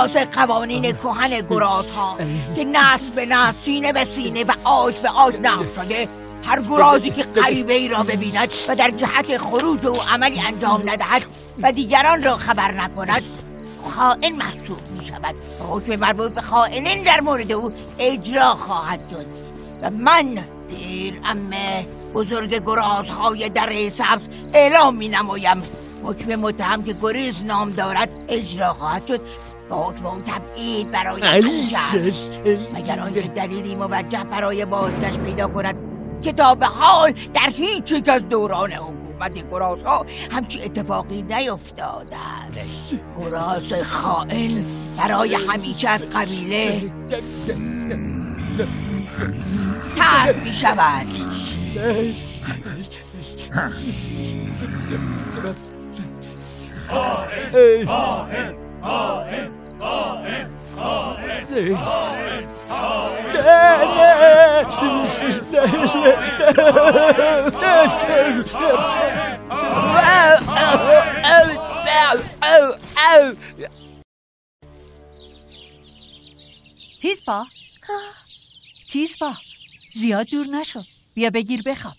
اساس قوانین کهن گراز ها که نسل به نسل سینه به سینه و آج به آج نقل شده. هر گرازی که غریبه ای را ببیند و در جهت خروج او عملی انجام ندهد و دیگران را خبر نکند خائن محسوب می شود و حکم مربوط به خائنین در مورد او اجرا خواهد شد. و من دیر امه بزرگ گرازهای در سبز اعلام می نمایم حکم متهم که گریز نام دارد اجرا خواهد شد. و حکم اون تبعید برای همیشه مگر آنکه دلیلی موجه برای بازگشت پیدا کند که تا به حال در هیچ یک از دوران حکومت گراز ها همچی اتفاقی نیفتاده است. گراز خائن برای همیشه از قبیله ترک می شود تیز پا تیز پا زیاد دور نشو. بیا بگیر بخواب.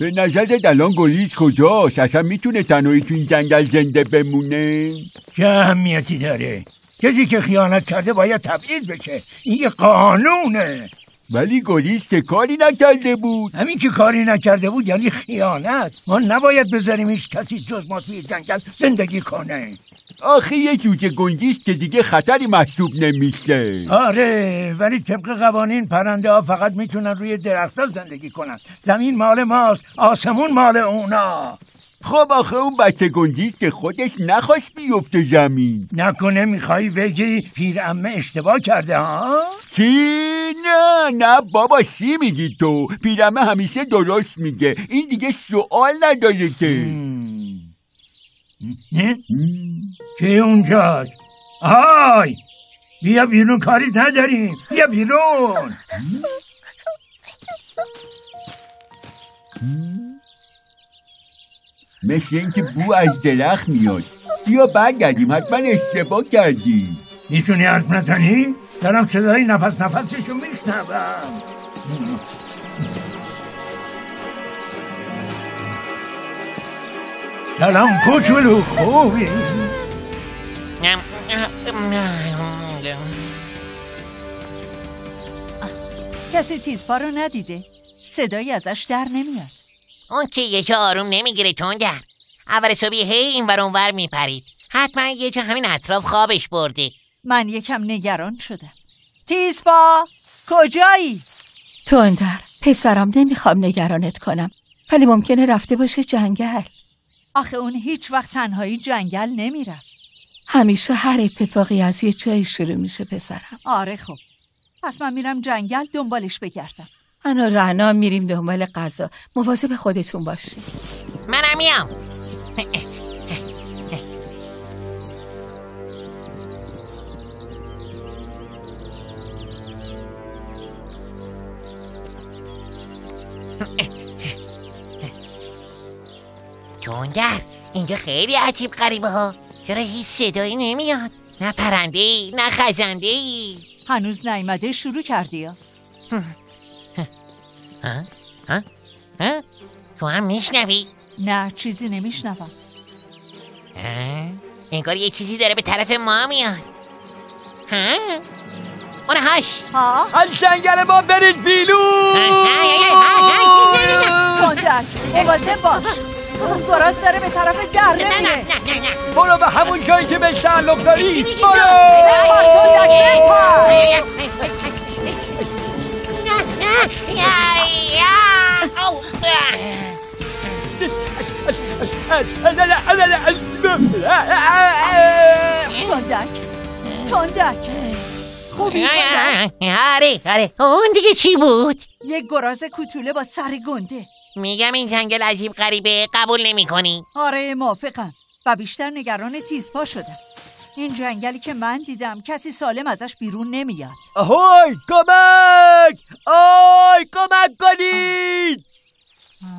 به نظرت الان گلیز کجاست؟ اصلا می‌تونه تنهایی تو این جنگل زنده بمونه؟ چه اهمیتی داره. کسی که خیانت کرده باید تبعیض بشه. این یه قانونه. ولی گلیز که کاری نکرده بود. همین که کاری نکرده بود یعنی خیانت. ما نباید بذاریم هیچ کسی جز ما توی جنگل زندگی کنه. آخه یه جوجه گنجیست که دیگه خطری محسوب نمیشه. آره ولی طبق قوانین پرنده ها فقط می‌تونن روی درختها زندگی کنن. زمین مال ماست آسمون مال اونا. خب آخه اون بچه گنجیست که خودش نخواست بیفته زمین. نکنه می‌خوای بگی پیر امه اشتباه کرده ها؟ چی؟ نه نه بابا چی میگی تو؟ پیرمه همیشه درست میگه. این دیگه سوال نداره که. کی اونجاست آی بیا بیرون کاری نداریم بیا بیرون مثل اینکه بو از درخت میاد بیا برگردیم حتما اشتباه کردیم می‌تونی حرف نزنی؟ دارم صدای نفس نفسشو میشنوم سلام کوچولو خوبی کسی تیزپا رو ندیده. صدایی ازش در نمیاد. اون که یه جا آروم نمی‌گیره تونگر اول صبحی هی این ور اونور میپرید. حتما یه جا همین اطراف خوابش برده من یکم نگران شدم. تیزپا کجایی؟ تندر پسرم نمی‌خوام نگرانت کنم. ولی ممکنه رفته باشه جنگل. آخه اون هیچ وقت تنهایی جنگل نمی‌رفت. همیشه هر اتفاقی از یه جایی شروع میشه پسرم. آره خب. پس من میرم جنگل دنبالش بگردم. من و رعنا میریم دنبال غذا. مواظب خودتون باشید منم میام. تندر اینجا خیلی عجیب غریبه ها چرا هیچ صدایی نمیاد نه پرنده ای نه خزنده ای هنوز نیمده شروع کردی ها ها؟ ها؟ ها؟ تو هم میشنوی؟ نه چیزی نمیشنوم انگار یه چیزی داره به طرف ما میاد ها؟ اون هاش ها؟ از جنگل ما برید بیلون تندر مواظب باش اون گراز داره به طرف در نمیره برو به همون جایی که بهش تعلق داری برو تندک تندک خوبی؟ آره آره. اون دیگه چی بود؟ یک گراز کوتوله با سر گنده. میگم این جنگل عجیب غریبه قبول نمی کنی آره موافقم. و بیشتر نگران تیزپا شدم. این جنگلی که من دیدم کسی سالم ازش بیرون نمیاد. آهای کمک! آی کمک کنید!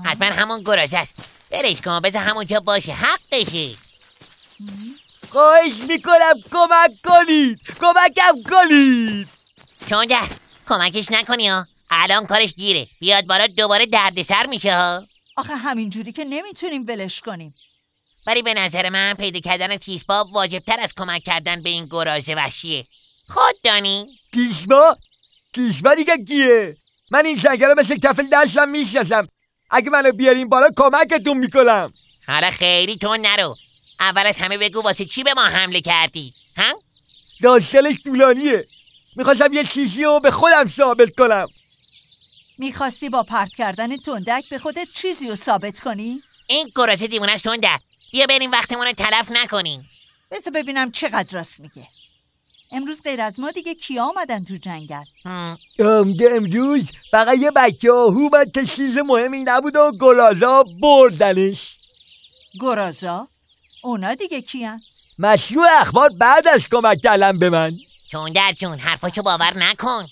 حتما همون گراز است. برش کن بذار همونجا باشه. حقشه. خواهش می‌کنم کمک کنید. کمکم کنید. در کمکش نکنی ها. الان کارش گیره. بیاد بالا دوباره دردسر میشه ها. آخه همینجوری که نمی‌تونیم ولش کنیم. ولی به نظر من پیدا کردن تیسپا واجبتر از کمک کردن به این گراز وحشیه. خود دانی. کیشما کیشما دیگه کیه؟ من این جنگل رو مثل کف دستم می‌شناسم. اگه منو بیارین بالا کمکتون می‌کنم. حالا خیلی تو نرو. اول از همه بگو واسه چی به ما حمله کردی ها؟ داستانش طولانیه. می‌خواستم یه چیزی رو به خودم ثابت کنم. می‌خواستی با پرت کردن تندک به خودت چیزی رو ثابت کنی؟ این گراز دیوونه است تنده بیا بریم وقتمون رو تلف نکنیم. بذار ببینم چقدر راست میگه. امروز غیر از ما دیگه کیا آمدن تو جنگل. امده امروز فقط یه بچه آهو که چیز مهمی نبود و گلازا بردنش. گرازا؟ اونا دیگه کیان؟ مشروع اخبار بعد از کمک کردن به من. تندر جون حرفاشو باور نکن.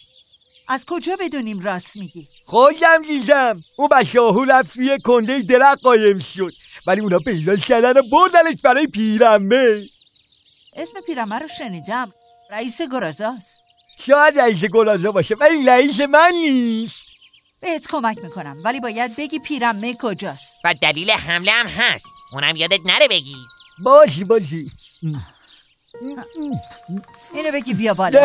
از کجا بدونیم راست میگی؟ خودم دیدم اون بچه آهو رفت توی کنده درخت قایم شد. ولی اونا پیداش کردن و بردنش برای پیرمه. اسم پیرمه رو شنیدم. رئیس گرازاست. شاید رئیس گلازا باشه ولی رئیس من نیست. بهت کمک می‌کنم ولی باید بگی پیرمه کجاست. و دلیل حمله هم هست. اونم یادت نره بگی. باشی باشی اینو بگی بیا بالا.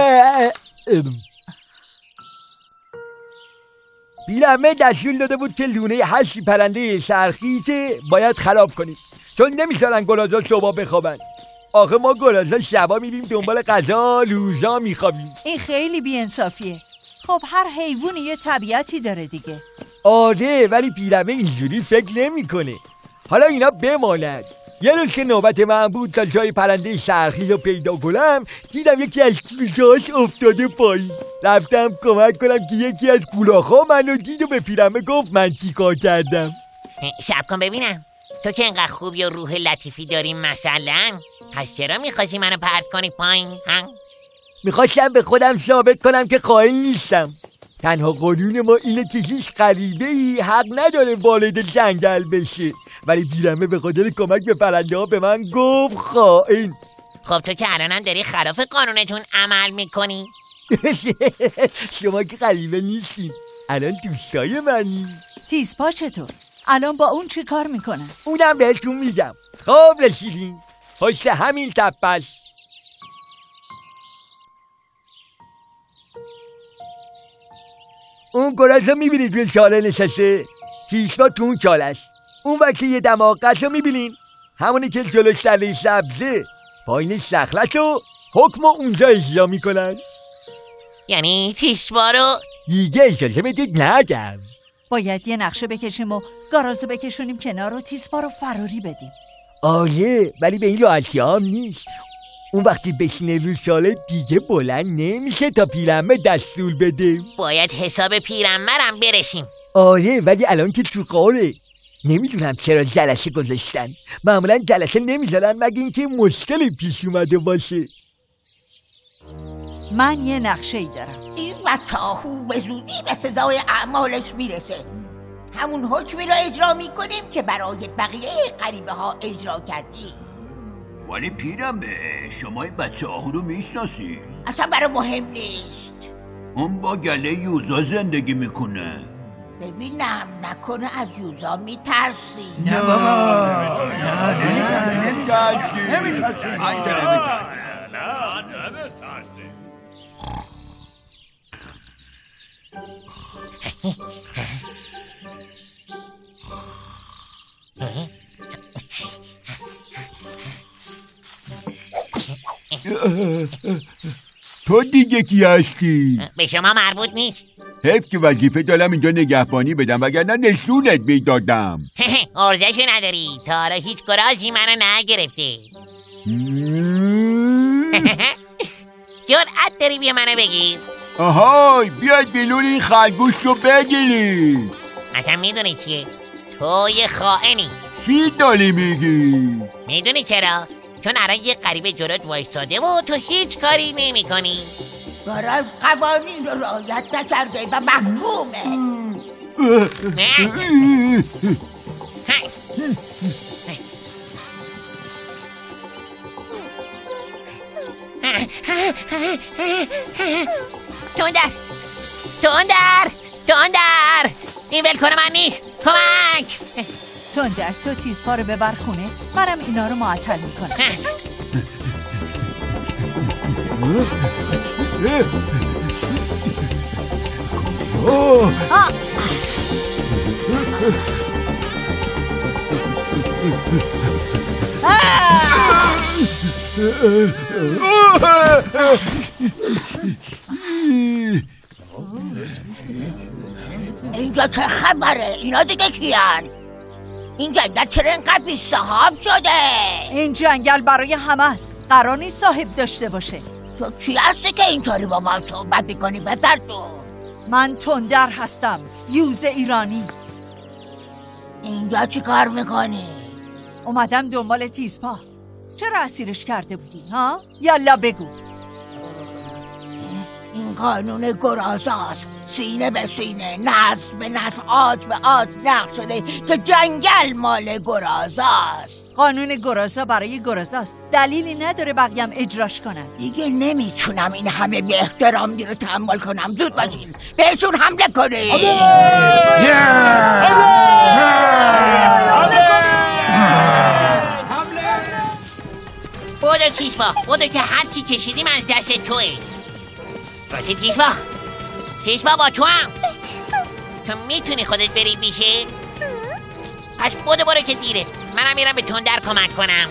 پیرمه دستور داده بود که لونه هشت پرنده سرخیزه باید خراب کنیم چون نمی‌ذارن گلازا صبح بخوابن آخه ما گلازا شبا میریم دنبال غذا روزا میخوابیم این خیلی بیانصافیه خب هر حیوانی یه طبیعتی داره دیگه آره ولی پیرمه اینجوری فکر نمی‌کنه حالا اینا بماند یه روز که نوبت من بود تا جای پرنده سرخیز رو پیدا کنم دیدم یکی از کوزاش افتاده پایین. رفتم کمک کنم که یکی از گولاخا منو دید و به پیرمه گفت من چیکار کردم. شب کن ببینم. تو که انقدر خوبی و روح لطیفی داری مثلا. پس چرا می‌خواستی منو پرت کنی پایین ها؟ می‌خواستم به خودم ثابت کنم که خائن نیستم. تنها قانون ما اینه که هیچ غریبه ای حق نداره والد جنگل بشه. ولی پیرمه به خاطر کمک به پرنده ها به من گفت خائن. خب تو که الانم داری خلاف قانونتون عمل می‌کنی. شما که غریبه نیستین الان دوستای منی. تیزپا چطور؟ الان با اون چی کار می‌کنن اونم بهتون میگم. خواب رسیدین پشت همین تپس اون گرازو می‌بینید روی چاله نشسته؟ تیشنا تو اون چاله است. اون وقتی یه دماغش رو می‌بینین. همونی که جلوش تله سبزه. پایین شخلت رو حکم اونجا اجرا می‌کنن. یعنی تیشوارو دیگه اجازه بدید نگم. باید یه نقشه بکشیم و گارازو بکشونیم کنار و تیزپا رو فراری بدیم. آره ولی به این راحتی هم نیست. اون وقتی بشینه رو چاله دیگه بلند نمیشه تا پیرمه دستور بده. باید حساب پیرمرم برسیم. آره ولی الان که تو قاره نمی‌دونم چرا جلسه گذاشتن. معمولا جلسه نمی‌ذارن مگه اینکه مشکلی پیش اومده باشه. من یه نقشه ای دارم. این بچه آهو به زودی به سزای اعمالش می‌رسه. همون حکمی را اجرا می‌کنیم که برای بقیه غریبه ها اجرا کردی ولی پیرم به شما این بچه آهو رو می‌شناسی. اصلا برای مهم نیست. اون با گله یوزا زندگی می‌کنه. ببینم نکنه از یوزا میترسی. نه بابا. تو دیگه کی هستی؟ به شما مربوط نیست. حیف که وظیفه دارم اینجا نگهبانی بدم وگرنه نشونت می‌دادم. ارزشو نداری. تا حالا هیچ گرازی منو نگرفته جرأت داری بیا منو بگیر آهای بیاید بیلون این خرگوش رو بگیرید اصلا می‌دونی چیه؟ تو یه خائنی. چی داری میگی؟ می‌دونی چرا؟ چون الان یه غریبه جلوت وایستاده و تو هیچ کاری نمی کنی. گراز قوانین رو رعایت نکرده و محکومه تندر تندر تندر این ول کنه من نیست. کمک. تندر تو تیزپا رو ببر خونه منم اینا رو معطل می‌کنم. اینجا چه خبره؟ اینا دیگه کیان؟ این جنگل چرا اینقدر بی صاحب شده. این جنگل برای همه است. قرار نیست صاحب داشته باشه. تو کی هستی که اینطوری با من صحبت می‌کنی پسر تو؟ من تندر هستم. یوز ایرانی. اینجا چی کار می‌کنی؟ اومدم دنبال تیزپا. چرا اسیرش کرده بودی ها؟ یالا بگو. این قانون گرازاست. سینه به سینه نسل به نسل آج به آج نقش شده که جنگل مال گرازاست قانون گرازا برای گرازاست دلیلی نداره بقیم اجراش کنن. دیگه نمی‌تونم این همه به احترام رو تحمل کنم. زود باشین. بهشون حمله کنید. بودو تیسبا بودو که هرچی کشیدیم از دست توه. راستی تیسبا تیسبا با تو هم تو می‌تونی خودت بری بیشه پس بودو برو که دیره. منم میرم به تندر کمک کنم.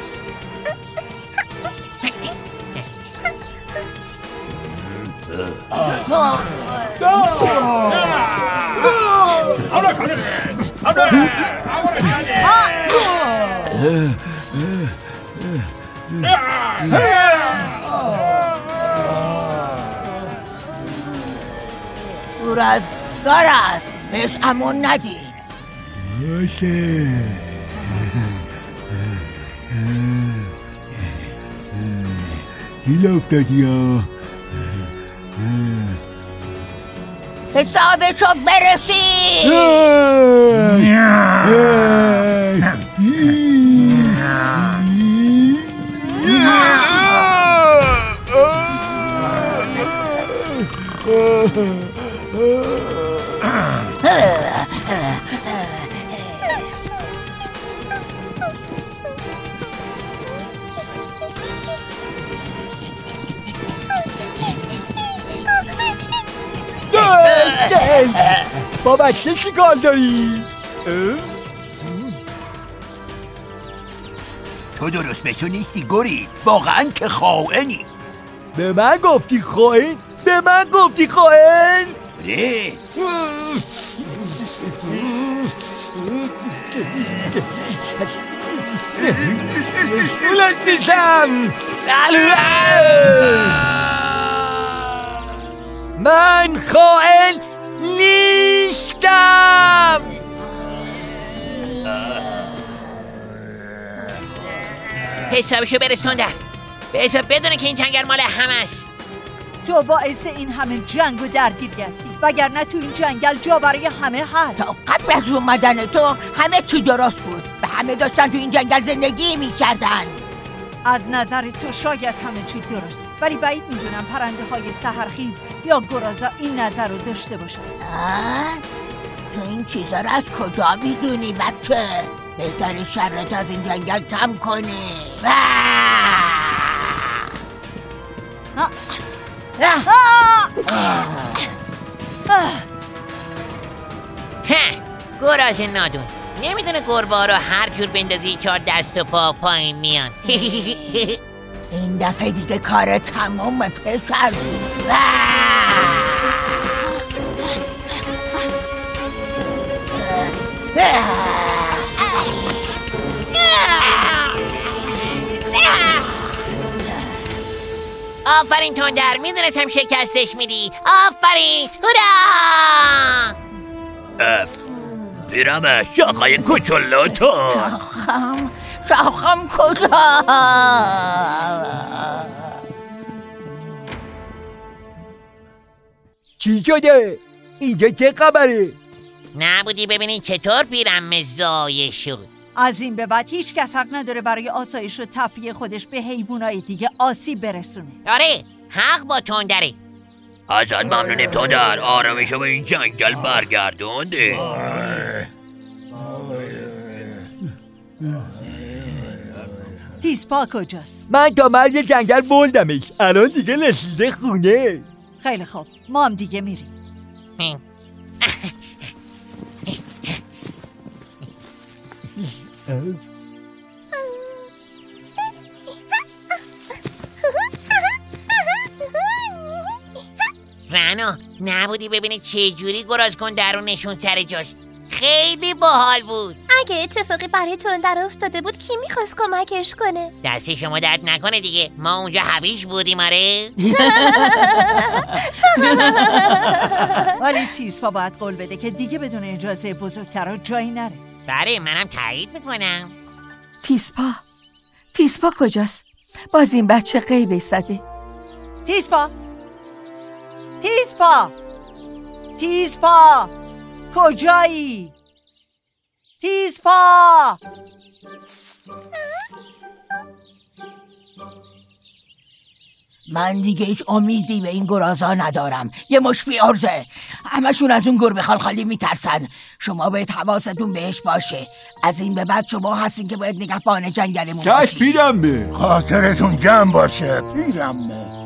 دور از گراز بهش امون ندید باشه گیل افتادی ها حسابشو برسید با بچه چی کار داری؟ تو درست بشو نیستی گری واقعا که خائنی به من گفتی خواهین؟ به من گفتی خواهین؟ ره اولت میشم من خائن حسابشو برستوندر بذار بدونه که این جنگل مال همه است. تو باعث این همه جنگ و درگیری هستی. وگرنه تو این جنگل جا برای همه هست. تا قبل از اومدن تو همه چی درست بود. و همه داشتن تو این جنگل زندگی می‌کردن. از نظر تو شاید همه چی درست. ولی بعید می‌دونم پرنده های سهرخیز یا گرازا این نظر رو داشته باشن. تو این چیزا رو از کجا می‌دونی بچه؟ بهتر شرط از این جنگل کم کنی. گراز نادون. نمی‌دونه گربه رو هر جور بندازی چهار دست و پا پایین میان. این دفعه دیگه کار تمام پسر. آفرین تندر می‌دونستم شکستش میدی. آفرین هورا! پیرمه شاخای کوچولو تو. شاخم شاخم کجا؟ چی شده؟ اینجا چه خبره؟ نبودی ببینی چطور پیرم زایه شد از این به بعد هیچ کس حق نداره برای آسایش و تفریح خودش به حیوانای دیگه آسیب برسونه. آره حق با تندره ازت ممنونیم تو در آرامشو به این جنگل برگردونده تیسپا کجاست؟ من تا مرگ جنگل بردمش الان دیگه رسیده خونه. خیلی خوب. ما هم دیگه میریم. رنا نبودی ببینی چه جوری گراز کن درونشون سر جاش. خیلی باحال بود. اگه اتفاقی برای تندر افتاده بود کی می‌خواست کمکش کنه؟ دست شما درد نکنه دیگه. ما اونجا هویش بودیم آره. ولی تیسپا باید قول بده که دیگه بدون اجازه بزرگترا جایی نره. بله منم تایید می‌کنم. تیسپا تیسپا کجاست؟ باز این بچه قیبه زده تیسپا! تیسپا! تیسپا! کجایی؟ تیسپا! من دیگه هیچ امیدی به این گرازا ندارم. یه مش بیارزه. همشون از اون گربه خالخالی میترسن. شما باید حواستون بهش باشه. از این به بعد شما هستین که باید نگهبان جنگلمون چش باشین. پیرمه. خاطرتون جمع باشه پیرمه.